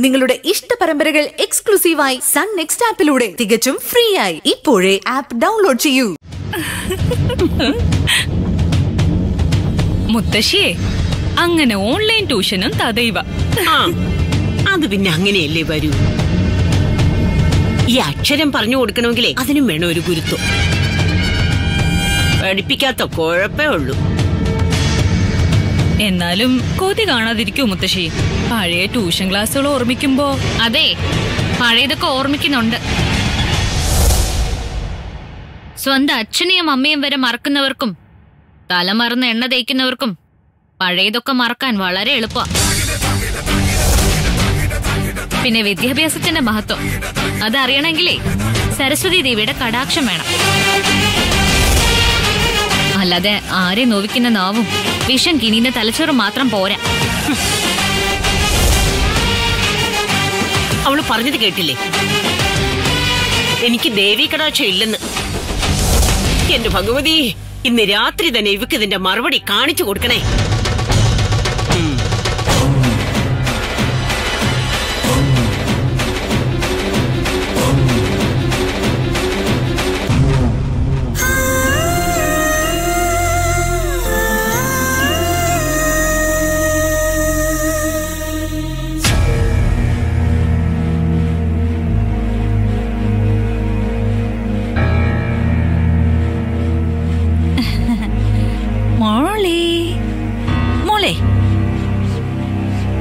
നിങ്ങളുടെ ഇഷ്ട പരമ്പരകൾ എക്സ്ക്ലൂസീവായി സൺ നെക്സ്റ്റ് ആപ്പിലൂടെ തികച്ചും ഫ്രീ ആയി ഇപ്പോഴേ ആപ്പ് ഡൗൺലോഡ് ചെയ്യൂ. മുത്തശ്ശിയെ അങ്ങനെ ഓൺലൈൻ ട്യൂഷനും തദൈവ ആ അത് പിന്നെ അങ്ങനെയല്ലേ വരൂ? ഈ അക്ഷരം പറഞ്ഞു കൊടുക്കണമെങ്കിലേ അതിനും വേണം ഒരു ഗുരുത്വം. പഠിപ്പിക്കാത്ത കുഴപ്പമേ ഉള്ളൂ. എന്നാലും കൊതി കാണാതിരിക്കൂ മുത്തശ്ശി. പഴയ ട്യൂഷൻ ക്ലാസ്സുകൾ ഓർമ്മിക്കുമ്പോ. അതെ പഴയതൊക്കെ ഓർമ്മിക്കുന്നുണ്ട്. സ്വന്തം അച്ഛനെയും അമ്മയും വരെ മറക്കുന്നവർക്കും തലമറന്ന് എണ്ണ തേക്കുന്നവർക്കും പഴയതൊക്കെ മറക്കാൻ വളരെ എളുപ്പ. പിന്നെ വിദ്യാഭ്യാസത്തിന്റെ മഹത്വം. അതറിയണമെങ്കിലേ സരസ്വതി ദേവിയുടെ കടാക്ഷം വേണം. അല്ലാതെ ആരെ നോവിക്കുന്ന നാവും? വിഷം കിനിന്റെ തലച്ചോറ് മാത്രം പോരാ. അവൾ പറഞ്ഞത് കേട്ടില്ലേ? എനിക്ക് ദേവി കടാക്ഷം ഇല്ലെന്ന്. എന്റെ ഭഗവതി ഇന്ന് രാത്രി തന്നെ ഇവക്ക് ഇതിന്റെ മറുപടി കാണിച്ചു കൊടുക്കണേ.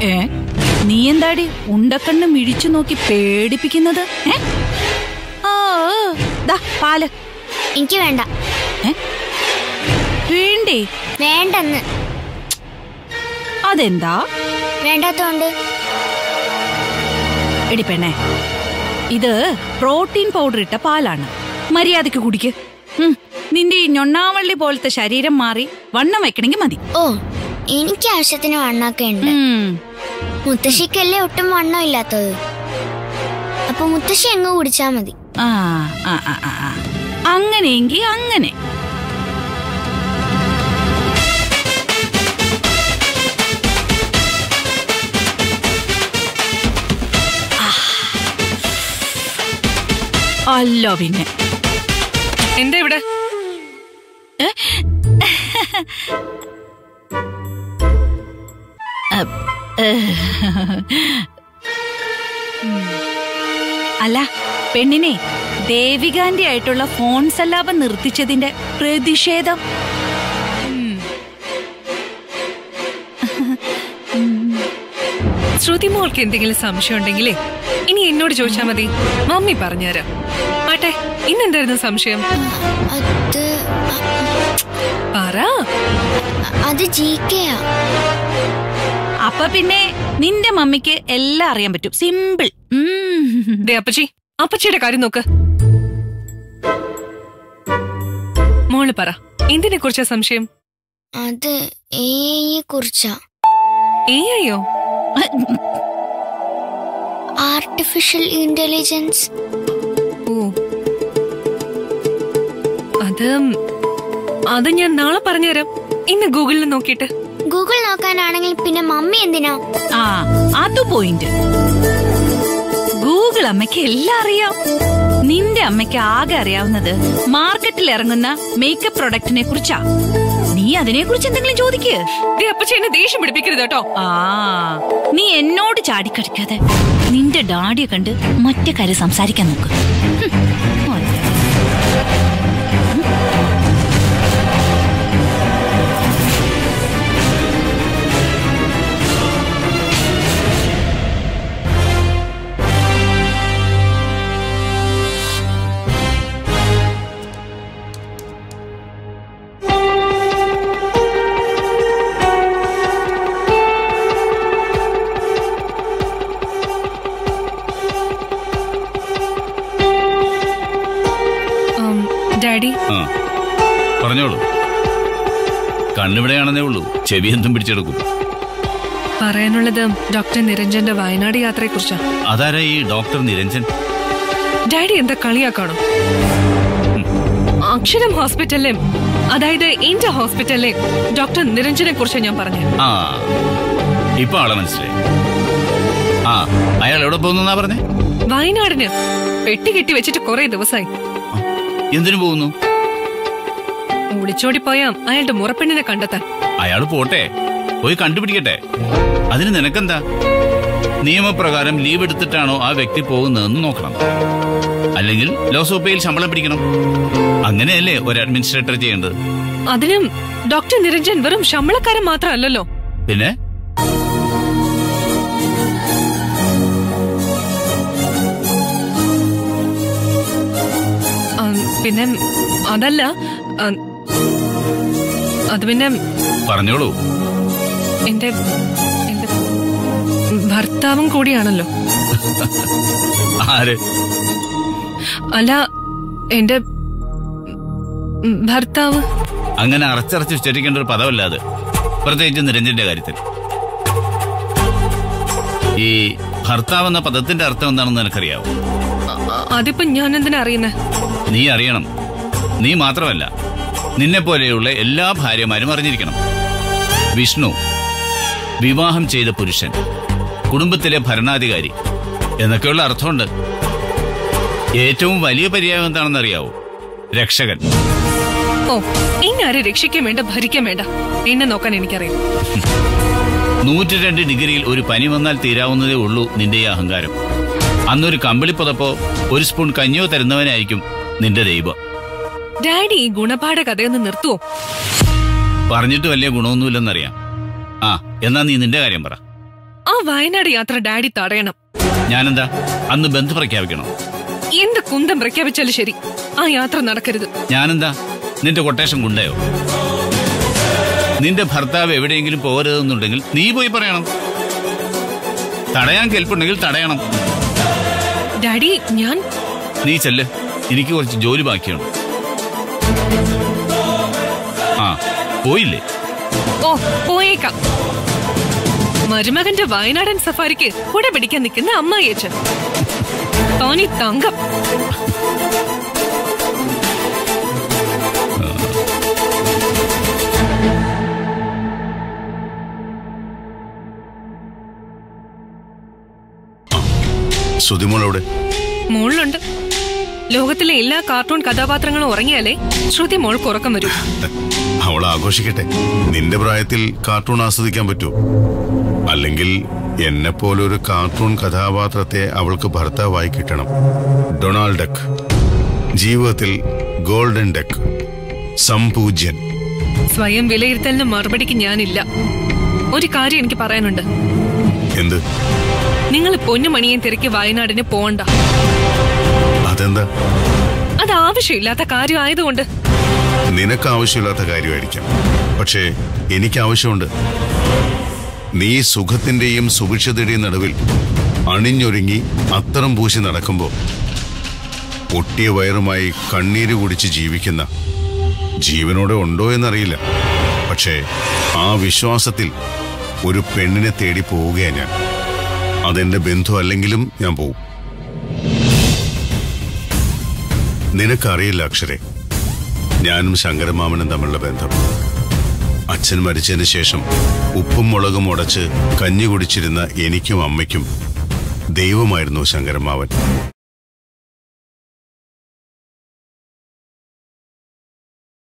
ഏ? നീ എന്താടി ഉണ്ടക്കണ്ണ് മിഴിച്ചു നോക്കി പേടിപ്പിക്കുന്നത്? പാൽ. എനിക്ക് വേണ്ട. വേണ്ടേ? വേണ്ടെന്ന്. അതെന്താ? വേണ്ടാത്തോണ്ട്. എടി പെണ്ണെ ഇത് പ്രോട്ടീൻ പൗഡർ ഇട്ട പാലാണ്. മര്യാദയ്ക്ക് കുടിക്ക്. നിന്റെ ഈ ഞൊണ്ണാവള്ളി പോലത്തെ ശരീരം മാറി വണ്ണം വെക്കണമെങ്കിൽ മതി. ഓ എനിക്ക് ആവശ്യത്തിന് വണ്ണൊക്കെ ഉണ്ട്. മുത്തശ്ശിക്കല്ലേ ഒട്ടും വണ്ണം ഇല്ലാത്തത്. അപ്പൊ മുത്തശ്ശി എങ്ങ് കുടിച്ചാ മതി. ആ. അങ്ങനെയെങ്കിൽ അങ്ങനെ. ആ. അല്ല പിന്നെ. എന്താ ഇവിടെ? അല്ല പെണ്ണിനെ ദേവികാന്റെ ആയിട്ടുള്ള ഫോൺ സല്ലാപം നിർത്തിച്ചതിന്റെ പ്രതിഷേധം. ശ്രുതി മോൾക്ക് എന്തെങ്കിലും സംശയം ഉണ്ടെങ്കിലേ ഇനി എന്നോട് ചോദിച്ചാൽ മതി. മമ്മി പറഞ്ഞുതരാം. ആട്ടെ ഇന്നെന്തായിരുന്നു സംശയം? അത് പറ. അത് ജി കെയാ അപ്പൊ പിന്നെ നിന്റെ മമ്മിക്ക് എല്ലാം അറിയാൻ പറ്റും. സിമ്പിൾ ദേ അപ്പച്ചി അപ്പച്ചിയുടെ കാര്യം നോക്ക്. മോൾ പറ എന്തിനെ കുറിച്ചാ സംശയം? അത് എയെ കുറിച്ചാ. ഏ അയ്യോ ആർട്ടിഫിഷ്യൽ ഇന്റലിജൻസ് ഓ. അത് അത് ഞാൻ നാളെ പറഞ്ഞുതരാം. ഇന്ന് ഗൂഗിളിൽ നോക്കിയിട്ട്. ഗൂഗിൾ നോക്കാനാണെങ്കിൽ പിന്നെ മമ്മി എന്തിനാ? ആ അത് പോയിന്റ് ഗൂഗിൾ അമ്മയ്ക്ക് എല്ലാം അറിയാം. നിന്റെ അമ്മയ്ക്ക് ആകെ അറിയാവുന്നത് മാർക്കറ്റിൽ ഇറങ്ങുന്ന മേക്കപ്പ് പ്രൊഡക്റ്റിനെ കുറിച്ചാ. നീ അതിനെ കുറിച്ച് എന്തെങ്കിലും ചോദിക്കേ. ദേഷ്യം പിടിപ്പിക്കരുത് കേട്ടോ. ആ നീ എന്നോട് ചാടിക്കടിക്കാതെ നിന്റെ ഡാഡിയെ കണ്ട് മറ്റേ കാര്യം സംസാരിക്കാൻ നോക്ക്. പറഞ്ഞോളൂ കണ്ണിവിടെയാണെന്നേ ഉള്ളൂ. ചെവി എന്തും പിടിച്ചെടുക്കും. പറയാനുള്ളത് ഡോക്ടർ നിരഞ്ജന്റെ വയനാട് യാത്രയെ കുറിച്ചാ അതാരാ ഈ ഡോക്ടർ നിരഞ്ജൻ? ഡാഡി എന്താ കളിയാക്കാണോ? അക്ഷരം ഹോസ്പിറ്റലിലെ അതായത് എന്റെ ഹോസ്പിറ്റലിലെ ഡോക്ടർ നിരഞ്ജനെ കുറിച്ച് ഞാൻ പറഞ്ഞു ആ ഇപ്പൊ ആളെ മനസ്സിലായി. ആ അയാൾ അയാൾ എവിടെ പോകുന്നാ പറഞ്ഞേ? വയനാടിന് പെട്ടി കെട്ടി വെച്ചിട്ട് കുറെ ദിവസമായി എന്തിനു പോകുന്നു? ഒളിച്ചോടി പോയാ അയാളുടെ മുറപ്പെണ്ണിനെ കണ്ടെത്താൻ. അയാൾ പോട്ടെ. പോയി കണ്ടുപിടിക്കട്ടെ. അതിന് നിനക്കെന്താ? നിയമപ്രകാരം ലീവ് എടുത്തിട്ടാണോ ആ വ്യക്തി പോകുന്നതെന്ന് നോക്കണം. അല്ലെങ്കിൽ ലോസോപ്പയിൽ ശമ്പളം പിടിക്കണം. അങ്ങനെയല്ലേ ഒരു അഡ്മിനിസ്ട്രേറ്റർ ചെയ്യേണ്ടത്? അതിനും ഡോക്ടർ നിരഞ്ജൻ വെറും ശമ്പളക്കാരൻ മാത്രമല്ലല്ലോ. പിന്നെ? പിന്നെ അതല്ല അത് പിന്നെ പറഞ്ഞോളൂ. എന്റെ എന്റെ ഭർത്താവും കൂടിയാണല്ലോ. ആര്? അല്ല എന്റെ ഭർത്താവ്. അങ്ങനെ അറച്ചറച്ച് ഉച്ചരിക്കേണ്ട ഒരു പദമല്ല അത്. പ്രത്യേകിച്ച് നിരഞ്ജന്റെ കാര്യത്തിൽ. ഈ ഭർത്താവ് എന്ന പദത്തിന്റെ അർത്ഥം എന്താണെന്ന് നിനക്കറിയാവോ? അതിപ്പോ ഞാൻ എന്തിനാ അറിയുന്നേ? നീ അറിയണം. നീ മാത്രമല്ല. നിന്നെ പോലെയുള്ള എല്ലാ ഭാര്യമാരും അറിഞ്ഞിരിക്കണം. വിഷ്ണു വിവാഹം ചെയ്ത പുരുഷൻ കുടുംബത്തിലെ ഭരണാധികാരി എന്നൊക്കെയുള്ള അർത്ഥമുണ്ട്. ഏറ്റവും വലിയ പര്യായം എന്താണെന്നറിയാവോ? രക്ഷകൻ. ഓ ഇന്നാരെ രക്ഷിക്കാൻ വേണ്ട ഭരിക്കാൻ വേണ്ട? എന്നെ നോക്കാൻ എനിക്കറിയാം. നൂറ്റി രണ്ട് ഡിഗ്രിയിൽ ഒരു പനി വന്നാൽ തീരാവുന്നതേ ഉള്ളൂ നിന്റെ ഈ അഹങ്കാരം. അന്നൊരു കമ്പിളിപ്പുതപ്പോ ഒരു സ്പൂൺ കഞ്ഞിയോ തരുന്നവനായിരിക്കും നിന്റെ ദൈവം. ഡാഡി ഈ ഗുണപാഠ കഥയൊന്ന് നിർത്തുവോ? പറഞ്ഞിട്ട് വലിയ ഗുണമൊന്നുമില്ലെന്നറിയാം. ആ എന്നാ നീ നിന്റെ കാര്യം പറ. ആ വയനാട് യാത്ര ഡാഡി തടയണം. ഞാനെന്താ? അന്ന് ബന്ധു പ്രഖ്യാപിക്കണോ? എന്ത് കുന്തം പ്രഖ്യാപിച്ചാലും ശരി. ആ യാത്ര നടക്കരുത്. ഞാനെന്താ? നിന്റെ കൊട്ടേഷൻ കൊണ്ടയോ നിന്റെ ഭർത്താവ് എവിടെയെങ്കിലും പോകരുതെന്നുണ്ടെങ്കിൽ നീ പോയി പറയണം. തടയാൻ കേൾപ്പുണ്ടെങ്കിൽ തടയണം. ഡാഡി ഞാൻ നീ ചെല്ല്. എനിക്ക് കുറച്ച് ജോലി ബാക്കിയുണ്ട്. ആ പോയില്ലേ? ഓ പോയേക്കാം. മരുമകന്റെ വയനാടൻ സഫാരിക്ക് കൂടെ പിടിക്കാൻ നിൽക്കുന്ന അമ്മായിയച്ചൻ തോനി തങ്കം. ശ്രുതിമോളവിടെ? മോളിലുണ്ട്. ലോകത്തിലെ എല്ലാ കാർട്ടൂൺ കഥാപാത്രങ്ങളും ഉറങ്ങിയാലേ ശ്രുതി മോൾക്ക് ഉറക്കം വരും. അവൾ ആഘോഷിക്കട്ടെ. നിന്റെ പ്രായത്തിൽ കാർട്ടൂൺ ആസ്വദിക്കാൻ പറ്റൂ. അല്ലെങ്കിൽ എന്നെ പോലൊരു കാർട്ടൂൺ കഥാപാത്രത്തെ അവൾക്ക് ഭർത്താവായി കിട്ടണം. Donald Duck. ജീവിതത്തിൽ ഗോൾഡൻ ഡക്ക്. സംപൂജ്യൻ. സ്വയം വിലയിരുത്തലിന് മറുപടിക്ക് ഞാനില്ല. ഒരു കാര്യം എനിക്ക് പറയാനുണ്ട്. എന്ത്? നിങ്ങൾ പൊന്നുമണിയെ തിരക്കി വയനാടിന് പോണ്ട അതെന്താ? അത് ആവശ്യമില്ലാത്ത കാര്യമായതുകൊണ്ട്. നിനക്ക് ആവശ്യമില്ലാത്ത കാര്യമായിരിക്കാം. പക്ഷേ എനിക്ക് ആവശ്യമുണ്ട് നീ സുഖത്തിന്റെയും സുഭിക്ഷതയുടെയും നടുവിൽ അണിഞ്ഞൊരുങ്ങി അത്തരം പൂശി നടക്കുമ്പോൾ പൊട്ടിയ വയറുമായി കണ്ണീര് കുടിച്ച് ജീവിക്കുന്ന ജീവനോടെ ഉണ്ടോ എന്നറിയില്ല. പക്ഷേ ആ വിശ്വാസത്തിൽ ഒരു പെണ്ണിനെ തേടി പോവുകയാണ് ഞാൻ. അതെന്റെ ബന്ധു അല്ലെങ്കിലും ഞാൻ പോവും. നിനക്കറിയില്ല അക്ഷരെ. ഞാനും ശങ്കരമാമനും തമ്മിലുള്ള ബന്ധം. അച്ഛൻ മരിച്ചതിന് ശേഷം ഉപ്പും മുളകും ഉടച്ച് കഞ്ഞി കുടിച്ചിരുന്ന എനിക്കും അമ്മയ്ക്കും ദൈവമായിരുന്നു ശങ്കരമാവൻ